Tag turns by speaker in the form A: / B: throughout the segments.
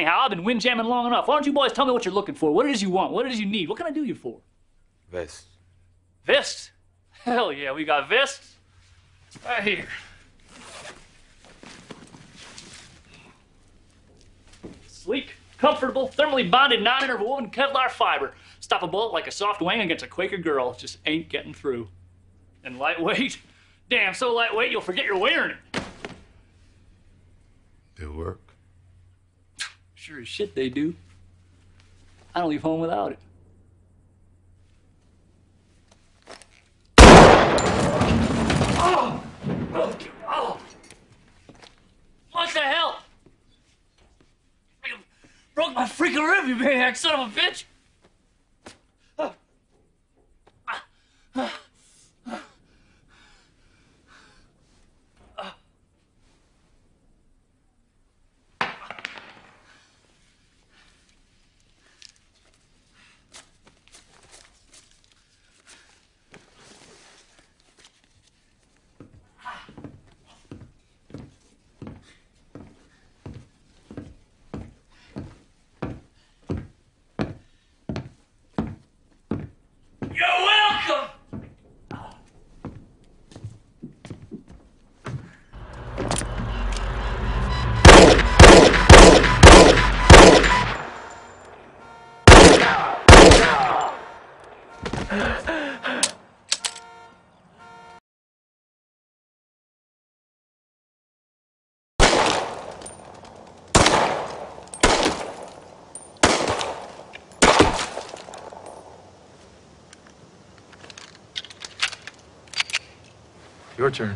A: anyhow? I've been windjamming long enough. Why don't you boys tell me what you're looking for? What it is you want? What it is you need? What can I do you for?
B: Vest.
A: Vest? Hell yeah, we got vests. Right here. Sleek, comfortable, thermally bonded, non-interval woven Kevlar fiber. Stop a bullet like a soft wing against a Quaker girl. Just ain't getting through. And lightweight? Damn, so lightweight you'll forget you're wearing it.
B: They work.
A: Sure as shit they do. I don't leave home without it. Oh! Oh! What the hell? You broke my freaking rib, you maniac son of a bitch! You're welcome!
B: Your turn.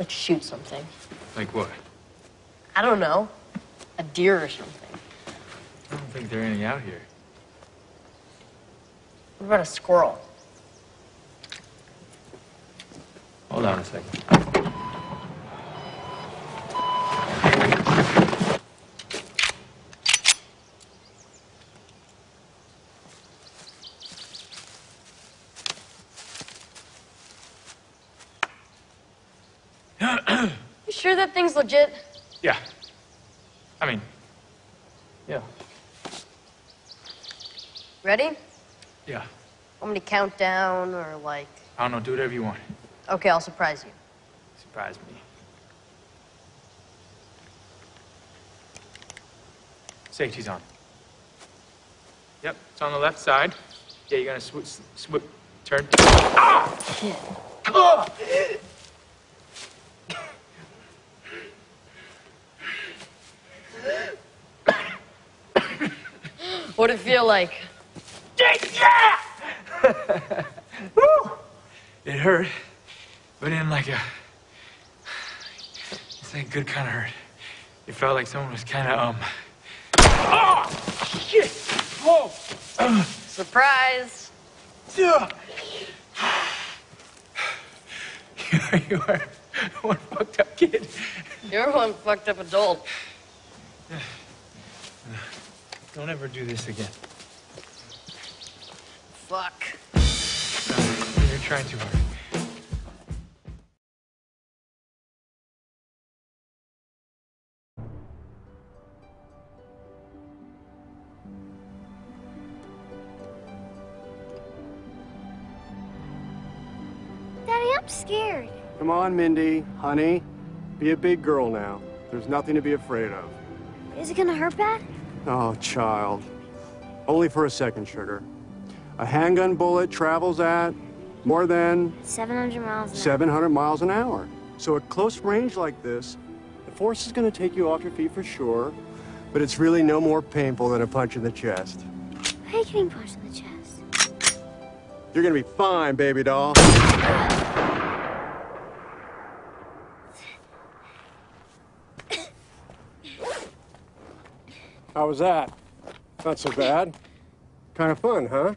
C: Let's shoot something.
B: Like what?
C: I don't know. A deer or something.
B: I don't think there are any out here.
C: What about a squirrel?
B: Hold on a second.
C: You sure that thing's legit?
B: Yeah. I mean, yeah.
C: Ready?
B: Yeah.
C: Want me to count down or like.
B: I don't know. Do whatever you want.
C: Okay, I'll surprise you.
B: Surprise me. Safety's on. Yep, it's on the left side. Yeah, you're gonna switch, swip, turn.
C: Shit. What'd it feel like?
B: Woo! It hurt, but in like a. It's like a good kind of hurt. It felt like someone was kind of um. Oh shit! Oh.
C: Surprise!
B: Yeah. you are one fucked up kid.
C: You're one fucked up adult.
B: Don't ever do this again.
C: Fuck.
B: No, you're trying too hard.
D: Daddy, I'm scared.
E: Come on, Mindy, honey. Be a big girl now. There's nothing to be afraid of.
D: Is it gonna hurt bad?
E: Oh, child. Only for a second, sugar. A handgun bullet travels at more than
D: 700 miles an
E: 700 miles an hour. So at close range like this, the force is going to take you off your feet for sure, but it's really no more painful than a punch in the chest.
D: hour. How are you getting punched in the chest?
E: You're going to be fine, baby doll. How was that? Not so bad. Kind of fun, huh?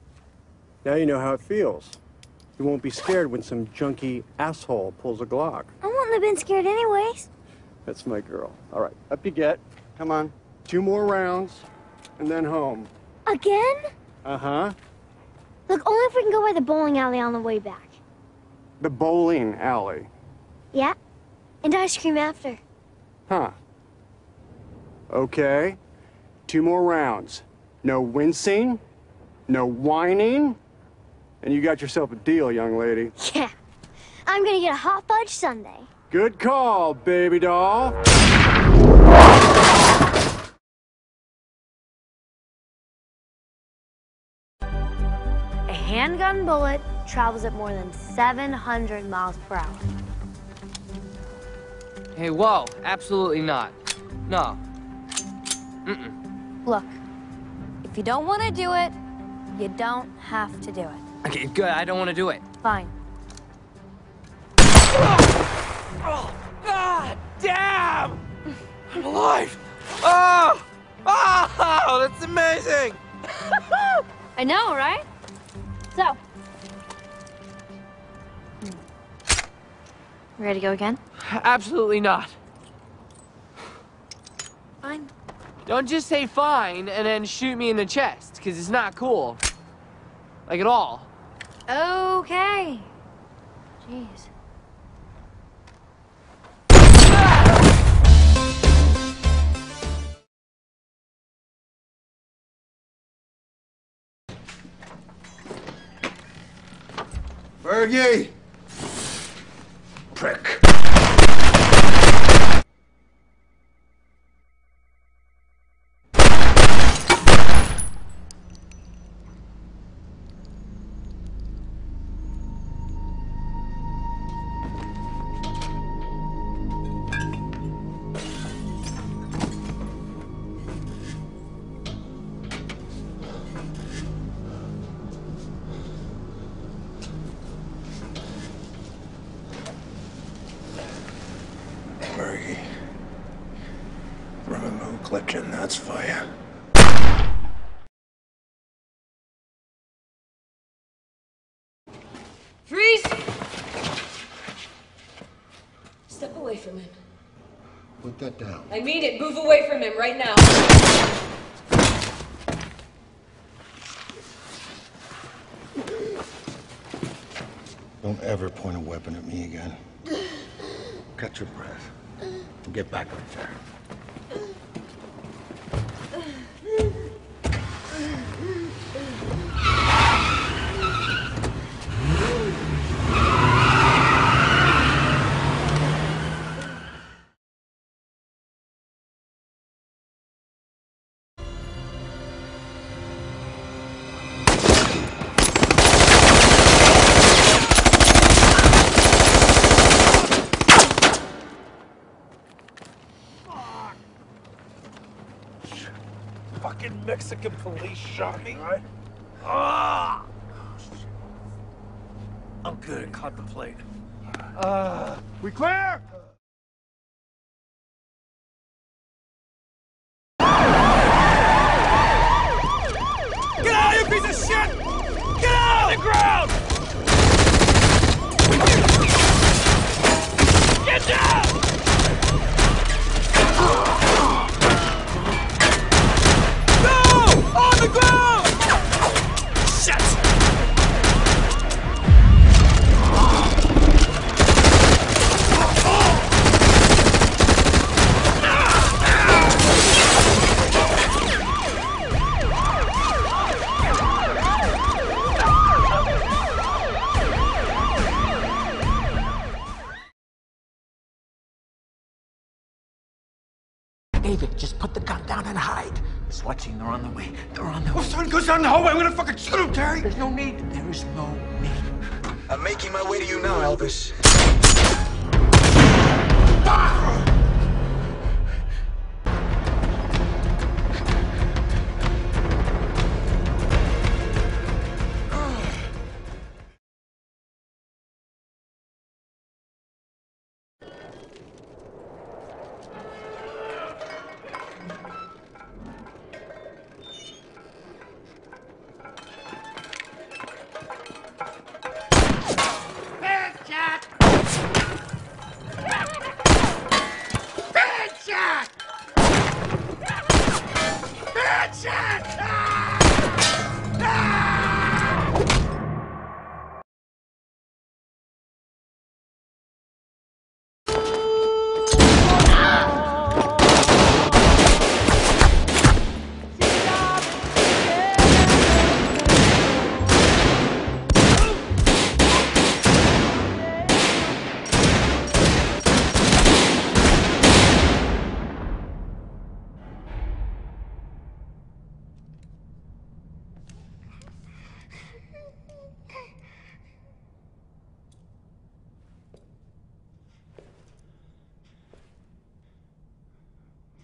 E: Now you know how it feels. You won't be scared when some junky asshole pulls a Glock.
D: I wouldn't have been scared anyways.
E: That's my girl. All right, up you get. Come on. Two more rounds, and then home.
D: Again?
E: Uh huh.
D: Look, only if we can go by the bowling alley on the way back.
E: The bowling alley.
D: Yeah? And ice cream after.
E: Huh. Okay. Two more rounds. No wincing, no whining, and you got yourself a deal, young lady.
D: Yeah. I'm gonna get a hot fudge sundae.
E: Good call, baby doll.
C: A handgun bullet travels at more than 700 miles per hour.
F: Hey, whoa, absolutely not. No.
C: Look, if you don't want to do it, you don't have to do it.
F: Okay, good, I don't want to do it.
C: Fine.
F: Oh, God damn! I'm alive! Oh! Oh, that's amazing!
C: I know, right? So. Hmm. Ready to go again?
F: Absolutely not.
C: Fine.
F: Don't just say fine and then shoot me in the chest, because it's not cool. Like at all.
C: Okay. Jeez.
G: Fergie! Prick. Fergie. Remember who clipped you, and that's for you.
H: Freeze! Step away from him.
G: Put that down.
H: I mean it. Move away from him right now.
G: Don't ever point a weapon at me again. Catch your breath. And get back up there.
I: Fucking Mexican police shot me. Right? Ah! I'm good. Caught the plate.
E: We clear?
I: Get out, you piece of shit! Get out of the ground! Get down!
J: David, just put the gun down and hide. SWAT watching. they're on the way. They're on the
I: Oh,
J: way.
I: son goes down the hallway. I'm gonna fucking shoot him, Terry.
J: There's no need. There is no need.
G: I'm making my way to you now, Elvis.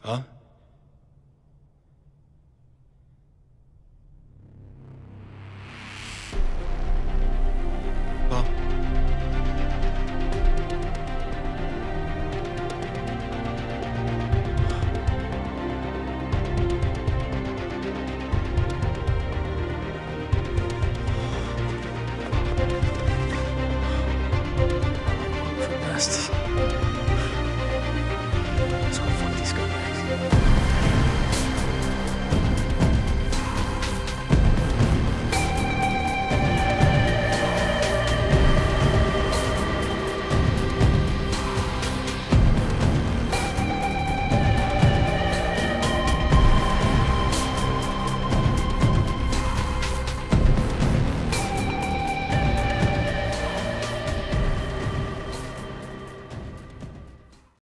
G: Huh?